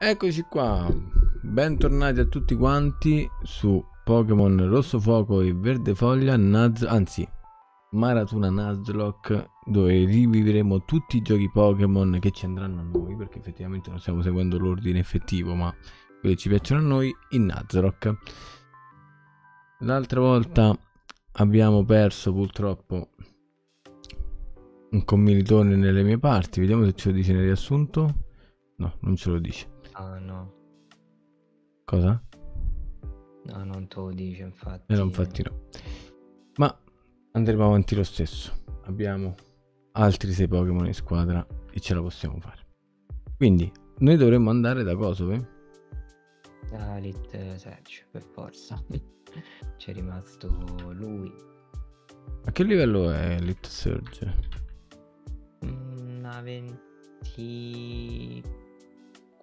Eccoci qua, bentornati a tutti quanti su Pokémon Rosso Fuoco e Verde Foglia, Naz anzi Maratona Nuzlocke dove rivivremo tutti i giochi Pokémon che ci andranno a noi perché effettivamente non stiamo seguendo l'ordine effettivo ma quelli che ci piacciono a noi in Nuzlocke. L'altra volta abbiamo perso purtroppo un commilitone nelle mie parti, vediamo se ce lo dice nel riassunto. No, non ce lo dice. Ah no. Cosa? No, non te lo dice infatti. Eh, infatti no. Ma andremo avanti lo stesso. Abbiamo altri 6 Pokémon in squadra e ce la possiamo fare. Quindi, noi dovremmo andare da Kosovo? Da Elite Search, per forza. C'è rimasto lui. A che livello è Elite Surge? Una 20...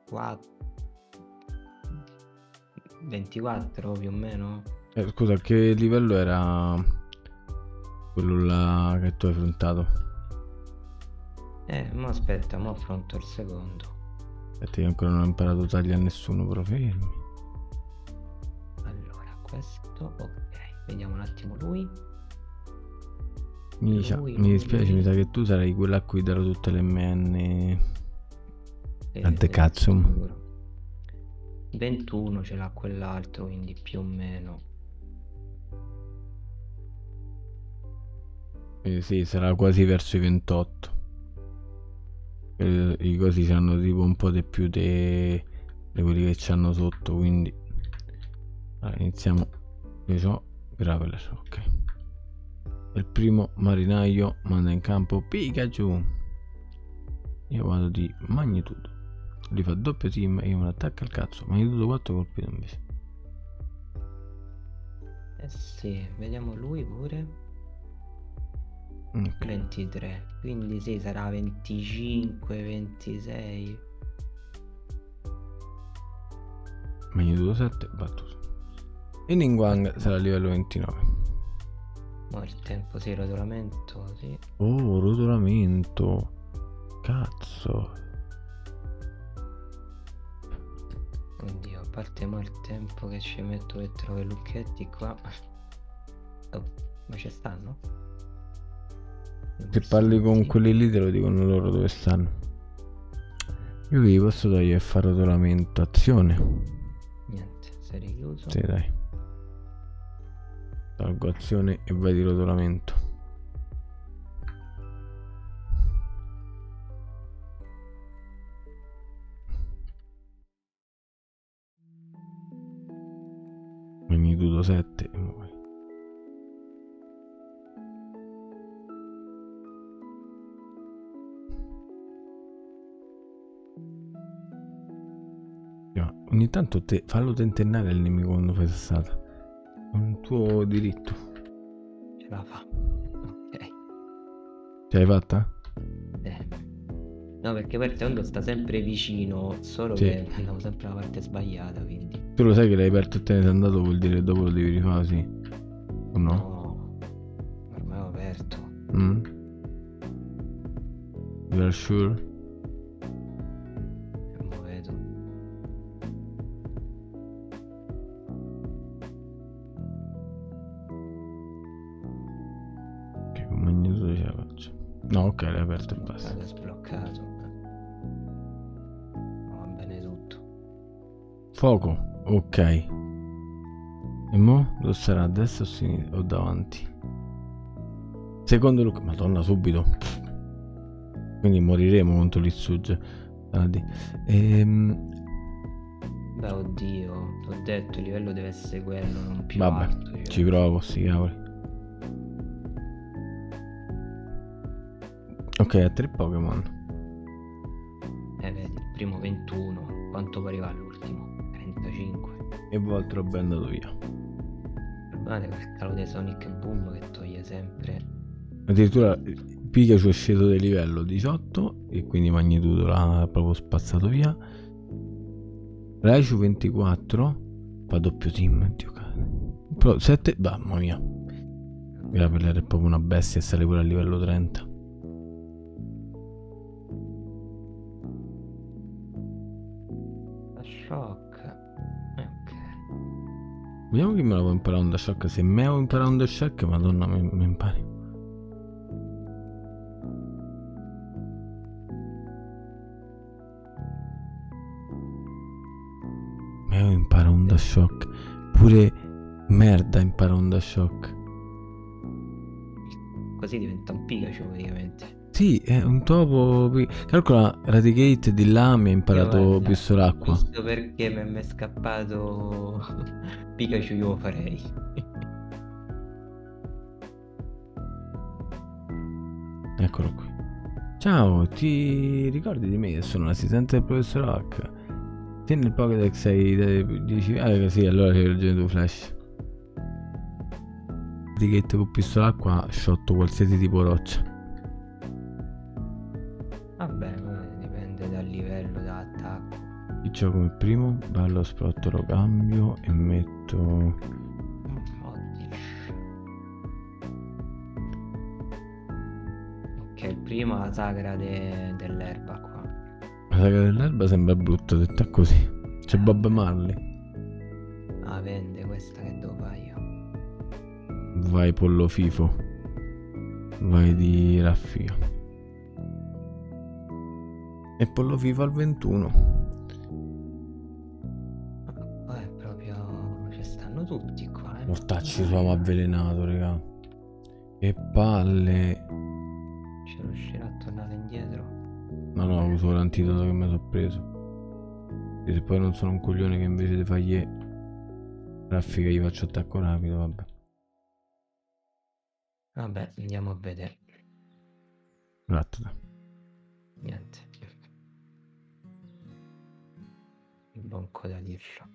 24 24 più o meno? Eh, scusa che livello era quello là che tu hai affrontato? Eh ma aspetta ma affronto il secondo. Aspetta io ancora non ho imparato a tagliare a nessuno però fermi. Allora questo ok vediamo un attimo lui. Mi, lui, mi dispiace lui. mi sa che tu sarai quella a cui darò tutte le MN Tante cazzo. 21 ce l'ha quell'altro, quindi più o meno. Eh sì, sarà quasi verso i 28. Eh, I cosi hanno tipo un po' di più di quelli che ci hanno sotto, quindi allora, iniziamo. Io ho Graveler, ok. Il primo marinaio manda in campo Pikachu. Io vado di magnitudo. Gli fa doppio team e un attacco al cazzo. Ma io tutto 4 colpito invece. Eh sì, vediamo lui pure. Okay. 23. Quindi sì, sarà 25, 26. Magnitudo 7, battuto. E Ningguang sarà a livello 29. Ma il tempo sì, rotolamento, sì. Oh, rotolamento. Cazzo. Oddio, a parte mo il tempo che ci metto per trovare i lucchetti qua. Oh, ma ci stanno? Se parli con quelli lì te lo dicono loro dove stanno. Io vi posso togliere far rotolamento azione. Niente, sei richiuso. Sì, dai. Tolgo azione e vai di rotolamento. Magnitudo 7 e muori. Ogni tanto te, fallo tentennare il nemico quando fai sassata. È un tuo diritto. Ce la fa. Ok. Ce l'hai fatta? No, perché per te sta sempre vicino, solo sì. che andiamo sempre alla parte sbagliata, quindi. Tu lo sai che l'hai aperto e te ne sei andato, vuol dire che dopo lo devi rifare, sì? O no? No, ormai ho aperto. Mm? You are sure? No, ok, l'hai aperto e basta. Sbloccato. Va bene tutto. Fuoco. Ok. E mo? Dove sarà? A destra o sinistra? O davanti? Secondo look. Madonna, subito. Quindi moriremo contro l'Issugge. Ehm... Beh, oddio. T'ho detto, il livello deve essere quello, non più Vabbè, alto. Ci provo, sti cavoli. Ok, a tre Pokémon. Eh, vedi, il primo 21. Quanto può arrivare all'ultimo? 35 e Voltro è andato via male quel calo dei Sonic Boom che toglie sempre addirittura Pikachu è sceso di livello 18 e quindi magnitudo l'ha proprio spazzato via Raichu 24 fa doppio team Dio però 7 mamma mia Graveler è proprio una bestia e sale pure a livello 30 Vediamo chi me la può imparare un da shock. Se me ho imparato un da shock, madonna mi, mi impari. Meo impara un da shock. Pure merda impara un da shock. Così diventa un Pikachu praticamente. Sì, è un topo. Calcola, Raticate di là mi ha imparato Io, guarda, pistolacqua. Giusto perché mi è- scappato Pikachu io lo farei. Eccolo qui. Ciao, ti ricordi di me sono l'assistente del professor Oak? Tieni il Pokédex sei 10... Ah, sì, allora c'hai ragione tu, Flash. Etichette con pistolacqua, sciotto qualsiasi tipo roccia. C'ho come primo? Ballo sprotto, lo cambio e metto... Ok, il primo è la sagra de- dell'erba qua. La saga dell'erba sembra brutta, detta così. C'è Bob Marley. Ah, vende questa che devo fare io. Vai pollo fifo. Vai di raffia. E pollo fifo al 21. Mortacci suomo avvelenato, raga. Che palle. Ci riuscirà a tornare indietro? No, no, uso l'antidoto che mi sono preso. E se poi non sono un coglione che invece di fargli raffica gli faccio attacco rapido, vabbè. Vabbè, andiamo a vedere. Grattata. Niente. Il buon coda liscia.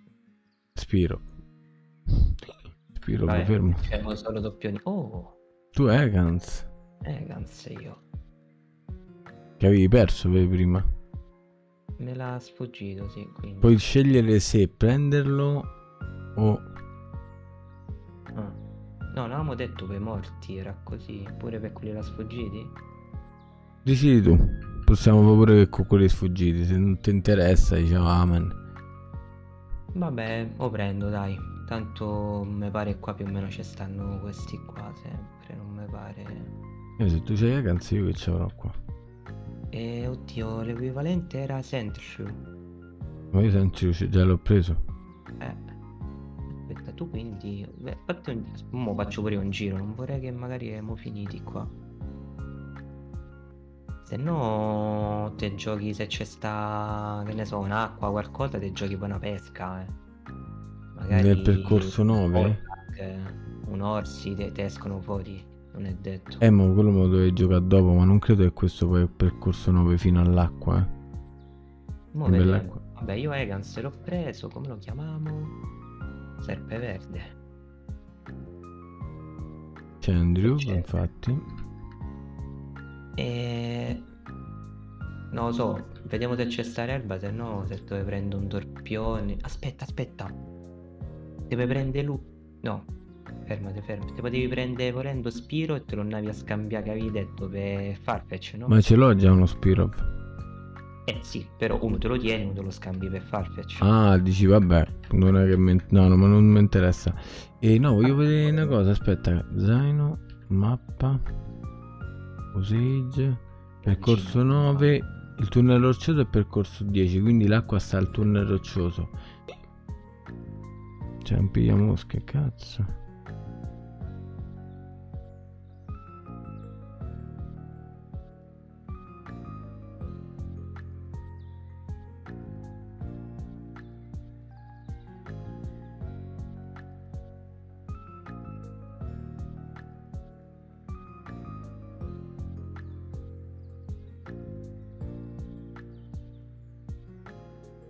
Spiro. Spiro, mi Vai, fermo. Facciamo solo doppioni. Oh, Tu Egans. eh, ganze io. Che avevi perso vedi, prima. Me l'ha sfuggito, sì, quindi. Puoi scegliere se prenderlo o... Ah. No, non avevamo detto per i morti, era così. Pure per quelli là sfuggiti? Decidi tu. Possiamo pure con quelli sfuggiti. Se non ti interessa, diciamo amen. Vabbè, lo prendo, dai. Tanto mi pare qua più o meno ci stanno questi qua sempre, non mi pare. Io se tu c'hai Egans io che ci avrò qua. E oddio, l'equivalente era Sentry. Ma io senti, già l'ho preso. Eh. Aspetta, tu quindi. Beh, fatti un... Mo faccio pure un giro, non vorrei che magari siamo finiti qua. Se no te giochi se c'è sta, che ne so, un'acqua, qualcosa, te giochi poi una pesca, eh. Magari Nel percorso 9? Orlac, eh, un orsi te, te escono fuori, non è detto. Eh, ma quello me lo dovevi giocare dopo, ma non credo che questo poi è il percorso 9 fino all'acqua, eh. Mo che bella vediamo. acqua. Vabbè, io Egans l'ho preso, come lo chiamiamo? Serpeverde. C'è Andrew, C'è. infatti. E... Non lo so, vediamo se c'è sta erba, se no se dove prendo un torpione... Aspetta, aspetta! Deve prendere lui... No, fermate, fermate. Te potevi prendere volendo Spiro e te lo andavi a scambiare, che avevi detto, per Farfetch, no? Ma ce l'ho già uno Spirov. Eh sì, però uno te lo tieni, uno te lo scambi per Farfetch. Ah, dici vabbè, non è che mi... No, no, ma non mi interessa. E no, voglio vedere una cosa, aspetta. Zaino, mappa, Osage, percorso 9, il tunnel roccioso è percorso 10, quindi l'acqua sta al tunnel roccioso. C'è un pigliamosche, cazzo.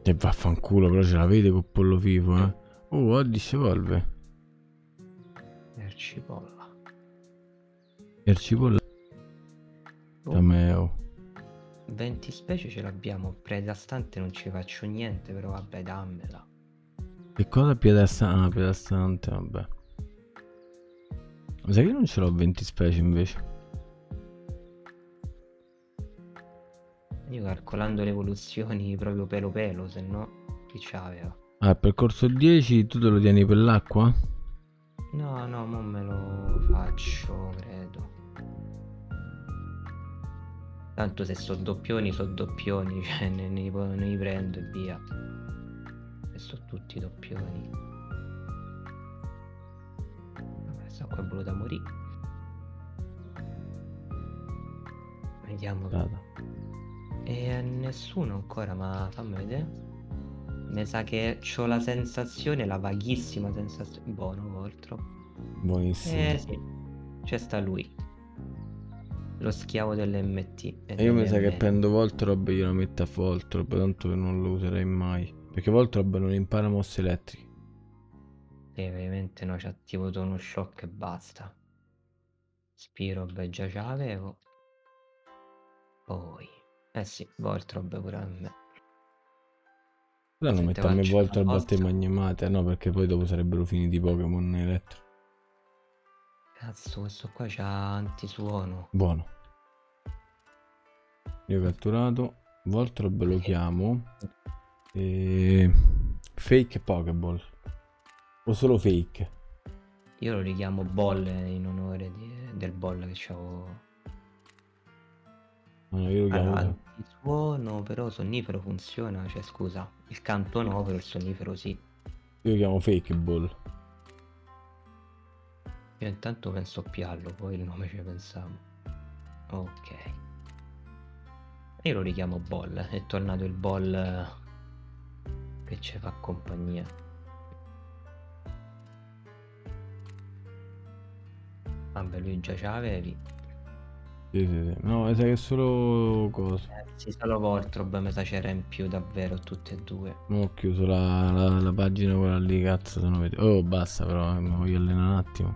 E vaffanculo, però ce l'avete col pollo vivo, eh. Oh, Oddish evolve. Ercipolla. E il cipolla Oh, Tameo. 20 specie ce l'abbiamo, predastante non ci faccio niente, però vabbè dammela. Che cosa piedastante? Ah, piedastante, vabbè. Ma sai che non ce l'ho 20 specie invece? Io calcolando le evoluzioni proprio pelo pelo, se no... Chi c'aveva? Ah, percorso 10, tu te lo tieni per l'acqua? No, no, mo me lo faccio, credo. Tanto se sono doppioni, sono doppioni, cioè ne, ne, ne li prendo e via. Se sono tutti doppioni. Vabbè, qua è voluta morire. Vediamo. Data. E a nessuno ancora, ma fammi vedere. Mi sa che ho la sensazione, la vaghissima sensazione. Buono, Voltro. Buonissimo. Eh sì, c'è sta lui. Lo schiavo dell'MT. E io mi sa che prendo Voltrob e glielo metto a Voltrob, tanto che non lo userei mai. Perché Voltrob non impara mosse elettriche. Sì, ovviamente no, ci ha attivato uno shock e basta. Spirob già ce l'avevo. Poi... Eh sì, Voltrob pure a me. Però non Se metto te a me faccio una Voltrob a te cosa- magnemate, no, perché poi dopo sarebbero finiti i Pokémon elettro. Cazzo, questo qua c'ha antisuono. Buono. Io ho catturato. Voltrob lo chiamo. E... Fake Pokéball. O solo fake. Io lo richiamo Ball in onore di- del Ball che c'avevo. No, no, io lo chiamo... Allora, antisuono, però sonnifero funziona, cioè scusa, il canto no, però il sonnifero sì. Io lo chiamo Fake Ball. Io intanto penso a Piallo, poi il nome ci pensavo. Ok. Io lo richiamo Ball, è tornato il Ball eh, che ci fa compagnia. Vabbè, lui già ce l'avevi. Sì, sì, sì. No, mi sa che è solo cosa. Eh, sì, solo Voltrob mi sa c'era in più davvero tutte e due. No, ho chiuso la, la- la pagina quella lì, cazzo, se no vedi. Oh, basta però, eh, mi voglio allenare un attimo.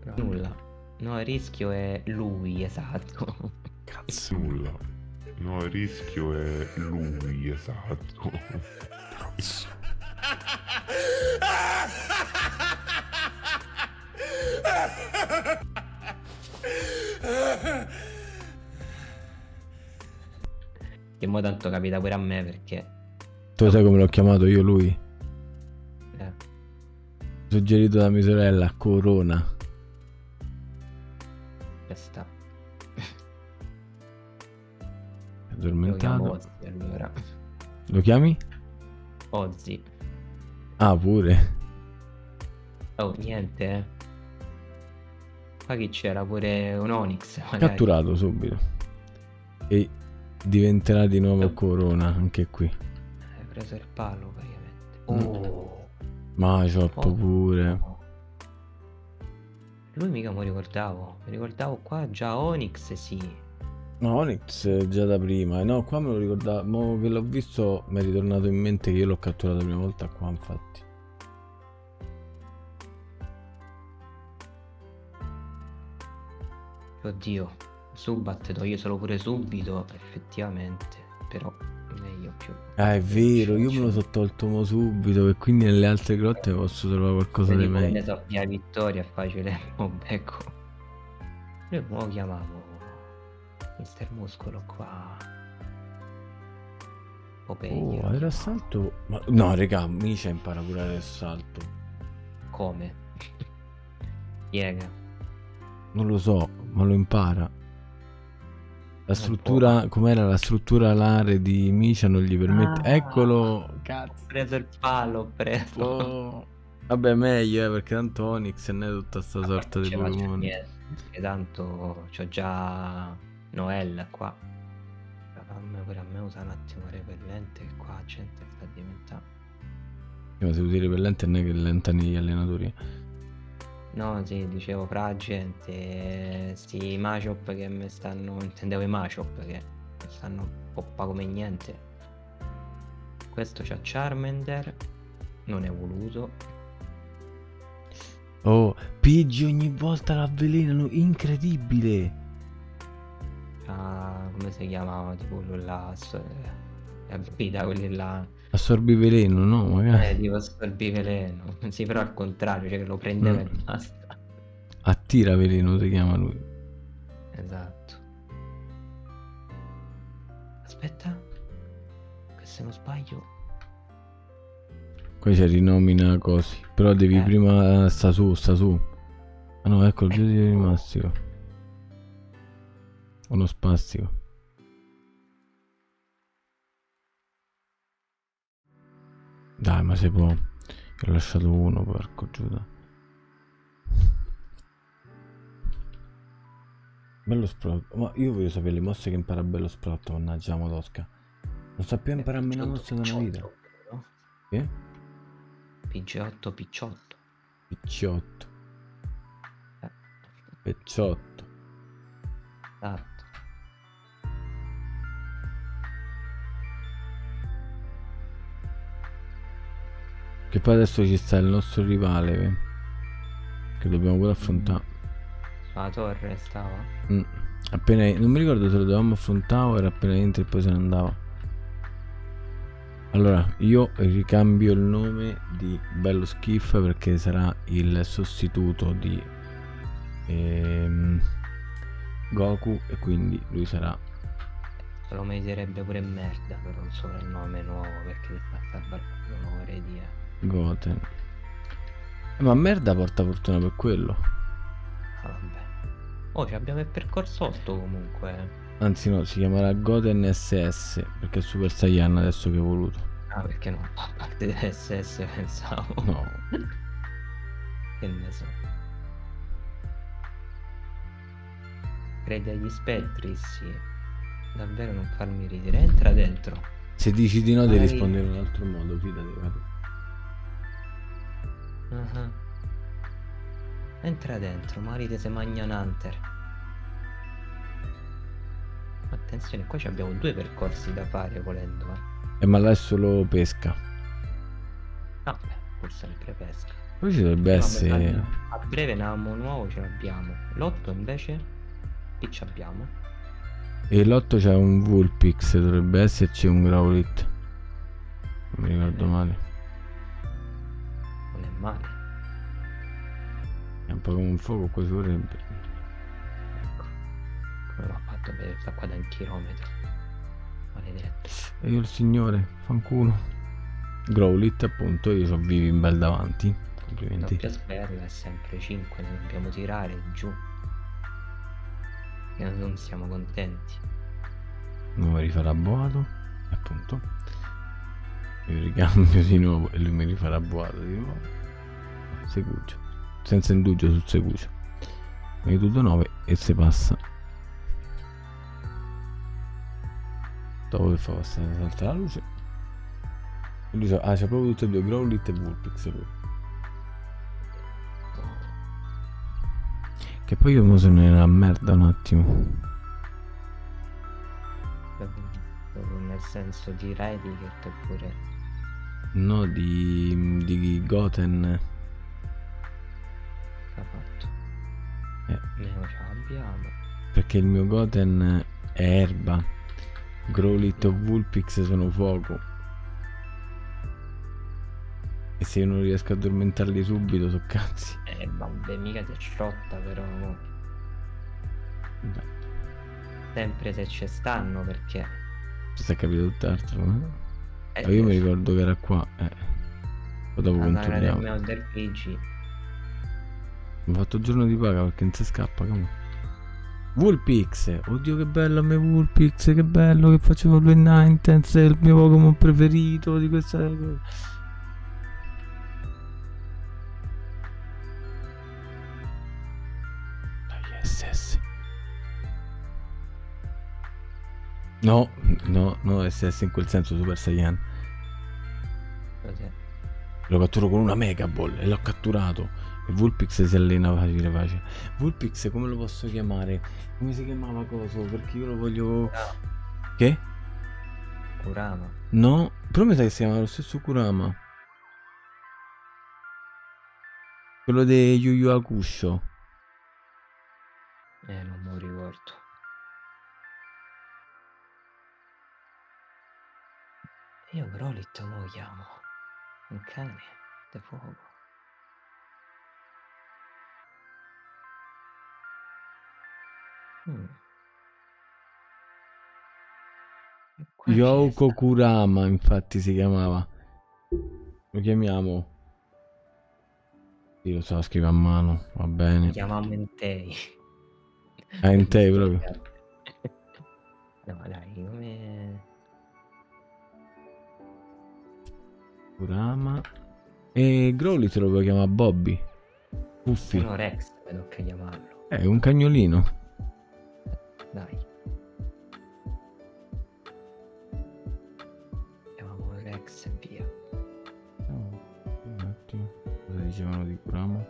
Però nulla. No, il rischio è lui, esatto. Cazzo. Nulla. No, il rischio è lui, esatto. Che mo tanto capita pure a me perché... Tu sai come l'ho chiamato io lui? eh, Suggerito da mia sorella, Corona. ci sta. È Lo chiamo addormentato. Ozzy allora. Lo chiami? Ozzy. Ah, pure. Oh, niente, eh. Qua chi c'era pure un Onyx, magari. Catturato subito. E diventerà di nuovo Corona, anche qui. Hai preso il palo, praticamente. Oh. Machop Oh. pure. Lui mica mi ricordavo. Mi ricordavo qua già Onyx, sì. No, Onyx è già da prima. No, qua me lo ricordavo. Mo che l'ho visto mi è ritornato in mente che io l'ho catturato la prima volta qua, infatti. Oddio. Subat toglie solo pure subito, effettivamente. Però meglio più. Ah, è vero, io me lo sono tolto mo subito e quindi nelle altre grotte posso trovare qualcosa di come ne meglio. so, via Vittoria è facile. Mo becco. Io mo chiamavo Mister Muscolo qua. Popeye. Oh, aerossalto? Ma... No, raga, Micia impara pure aerossalto. Come? Spiega. Non lo so, ma lo impara. La struttura, com'era la struttura alare di Micia non gli permette. Ah. Eccolo, cazzo. Ho preso il palo, ho preso. Oh. Vabbè, meglio, eh, perché tanto Onyx non è tutta sta sorta di Pokémon. perché tanto c'ho già Noel qua. A me, pure a me usa un attimo repellente che qua gente sta diventando. Ma se usi repellente non è che lentani gli allenatori. No, sì, dicevo fra gente, sti Machop che mi stanno, intendevo i Machop che mi stanno un po' pa' come niente. Questo c'ha Charmander, non è voluto. Oh, Pidgey ogni volta l'avvelenano, incredibile. C'ha, come si chiamava, tipo quello là, eh, abilità quelli là, Assorbi veleno, no? Magari. eh, tipo veleno. Sì, però al contrario, cioè che lo prendeva Mm. e basta. Attira veleno si chiama lui. Esatto. Aspetta, che se non sbaglio... Poi c'è rinomina così. Però devi Eh. prima sta su, sta su. Ah no, ecco il giudice di mastico. Uno spastico. Dai, ma si può. Io ho lasciato uno, porco Giuda. Bello sprotto. Ma io voglio sapere le mosse che impara bello sprotto, mannaggia la Modosca. Non sa più imparare una mossa una vita. Che? PG8 picciotto. Picciotto. Eh. Pecciotto. Che poi adesso ci sta il nostro rivale. Che dobbiamo pure affrontare. La torre stava. Mm. Appena. Non mi ricordo se lo dovevamo affrontare o era appena entra e poi se ne andava. Allora, io ricambio il nome di Bello Skiff perché sarà il sostituto di ehm, Goku e quindi lui sarà lo meriterebbe pure merda per un soprannome nuovo perché sta salvando un'ora di Goten. Eh, ma merda porta fortuna per quello. Ah vabbè. Oh, ci abbiamo il percorso 8 comunque. Anzi no, si chiamerà Goten SS perché è Super Saiyan adesso che ho voluto. Ah, perché no? A parte SS pensavo. No. Che ne so. Credi agli spettri? Sì. Davvero non farmi ridere. Entra dentro. Se dici di no devi rispondere in un altro modo, fidati. guarda. Ah. Entra dentro, magari te se magna un hunter. Attenzione, qua ci abbiamo due percorsi da fare volendo. Eh. Eh, ma là è solo pesca. No, beh, pur sempre pesca. Poi ci dovrebbe No, essere... A breve Namo nuovo ce l'abbiamo. L'otto invece? Chi ci abbiamo? E l'8 c'è un Vulpix, dovrebbe esserci un Growlit. Non mi ricordo male. Male. È un po' come un fuoco, qua vorrebbe. Ecco. Come l'ho fatto per sta qua da un chilometro. Maledetto. E io il signore, fanculo. Growlit appunto, io ho vivi in bel davanti. Complimenti. Doppia sperla è sempre 5, ne dobbiamo tirare giù. E non siamo contenti. Non mi rifarà boato. Appunto. Io ricambio di nuovo e lui mi rifarà boato di nuovo. Seguccio. Senza indugio sul seguccio. Magnitudo 9 e se passa. Dopo che fa passare salta la luce. E lui sa- ah, c'ha proprio tutte e due, Growlit e Vulpix lui. Che poi io mo sono nella merda un attimo. Nel senso di Redicat oppure. No, di, di Goten. Ha fatto? Eh. Neo ce l'abbiamo. Perché il mio Goten è erba. Growlit o Vulpix sono fuoco. E se io non riesco a addormentarli subito, so cazzi. Eh vabbè, mica ti è sciotta però. Beh, Sempre se ci stanno perché. ci sta capito tutt'altro. Eh? Eh, Ma io mi ricordo che era qua. Eh. Poi dopo del controlliamo. mio del PG. Mi ha fatto giorno di paga perché non si scappa, come? Vulpix! Oddio che bello a me Vulpix, che bello che facevo lui Ninetales, è il mio Pokémon preferito di questa... Dai SS. No, no, no SS in quel senso Super Saiyan. Lo catturo con una Mega Ball e l'ho catturato. E Vulpix si allena facile facile. Vulpix come lo posso chiamare? Come si chiamava coso? Perché io lo voglio... Che? Kurama. No, però mi sa che si chiama lo stesso Kurama. Quello di Yu Yu Hakusho. Eh, non lo ricordo. Io Grolit lo chiamo. Un cane di fuoco. E qua Yoko sta- Kurama infatti si chiamava. Lo chiamiamo. Sì, lo so, scrive a mano, va bene. Lo chiamiamo Entei. Ah, Entei proprio. No, dai, come... Kurama. E Growly se lo puoi chiamare Bobby. Uffi. Sono Rex, me tocca chiamarlo. È un cagnolino. Dai. Chiamiamo Rex e via. Oh, un attimo. Cosa dicevano di Kurama?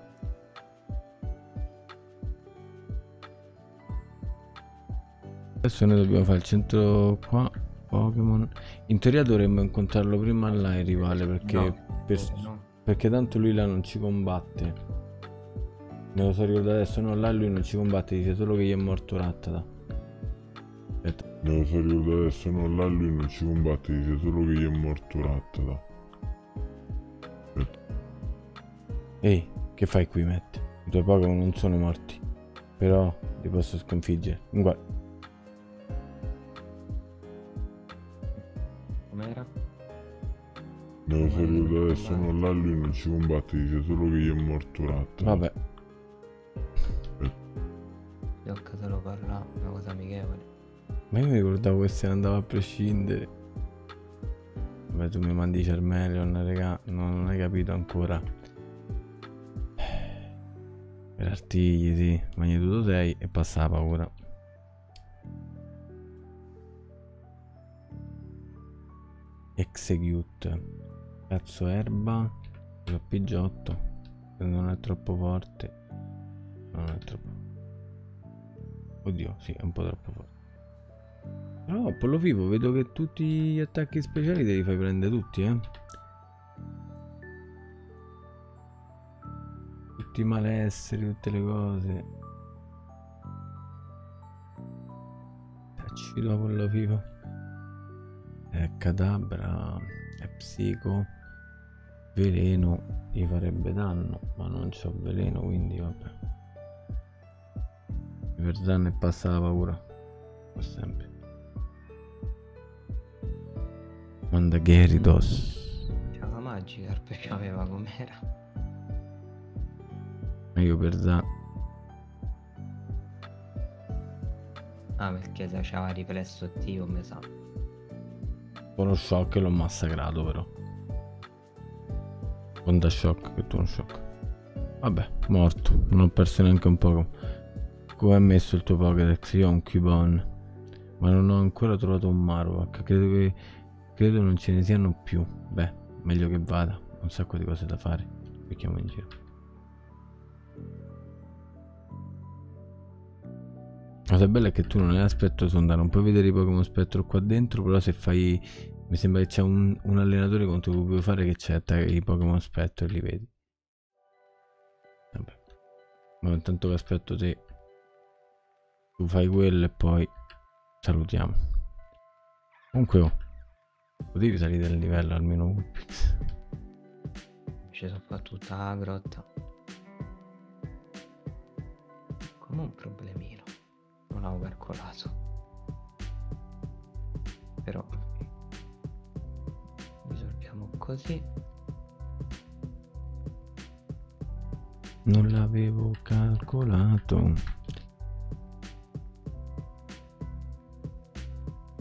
Adesso noi dobbiamo fare il centro qua. Pokémon. In teoria dovremmo incontrarlo prima là il rivale perché, No, per- no. perché tanto lui là non ci combatte. Me lo so ricordare adesso, no, là lui non ci combatte, dice solo che gli è morto Rattata. Lo so ricordare adesso, no, là lui non ci combatte, dice solo che gli è morto Rattata. Ehi, che fai qui, Matt? I tuoi Pokémon non sono morti. Però li posso sconfiggere. Guarda, Com'era? So ricordare adesso, no, là lui non ci combatte, dice solo che gli è morto Rattata. vabbè. Ma io mi ricordavo che se ne andava a prescindere. Vabbè, tu mi mandi Charmeleon, raga, no, non hai capito ancora. Per artigli, sì. Magnitudo 6 e passa la paura. Execute. Cazzo erba. Lo P8. Non è troppo forte. Non è troppo. Oddio, sì, è un po' troppo forte. No, Pollo Vivo, vedo che tutti gli attacchi speciali te li fai prendere tutti, eh. Tutti i malesseri, tutte le cose. Tacci da Pollo Vivo. È cadabra, è psico. Veleno gli farebbe danno, ma non c'ho veleno, quindi vabbè. Per danno e passa la paura. Per sempre. Manda Gyarados. C'era la Magikarp che aveva com'era. E io per za. Ah, perché se c'aveva riflesso attivo, mi sa. Con lo shock l'ho massacrato però. Con da shock che tu un shock. Vabbè, morto. Non ho perso neanche un poco. Come hai messo il tuo Pokédex? Io ho un Cubone. Ma non ho ancora trovato un Marowak. Credo che. Credo non ce ne siano più. Beh, meglio che vada. Un sacco di cose da fare. Becchiamo in giro. La cosa bella è che tu non hai l'aspetto sonda, non puoi vedere i Pokémon spettro qua dentro, però se fai... Mi sembra che c'è un, un allenatore contro cui puoi fare che c'è i Pokémon spettro e li vedi. Vabbè. Ma intanto che aspetto te... Tu fai quello e poi... Salutiamo. Comunque oh. Potevi salire del livello almeno. Ci sono qua tutta la grotta. Come un problemino. Non avevo calcolato. Però risolviamo così. Non l'avevo calcolato.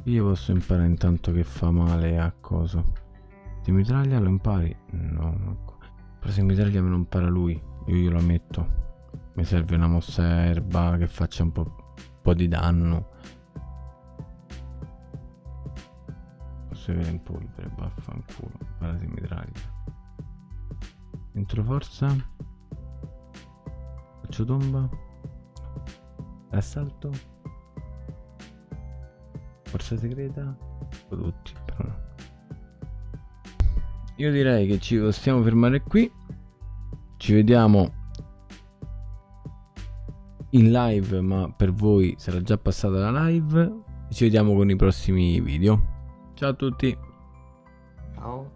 Io posso imparare intanto che fa male a coso. Se mitraglia lo impari? No. ecco. Però se mitraglia me lo impara lui. Io glielo metto. Mi serve una mossa erba che faccia un po', un po' di danno. Posso avere in polvere, vaffanculo. Impara se mitraglia. Entro forza. Faccio tomba. Assalto. Forza segreta. Tutti, però no. Io direi che ci possiamo fermare qui. Ci vediamo in live, ma per voi sarà già passata la live. Ci vediamo con i prossimi video. Ciao a tutti. Ciao.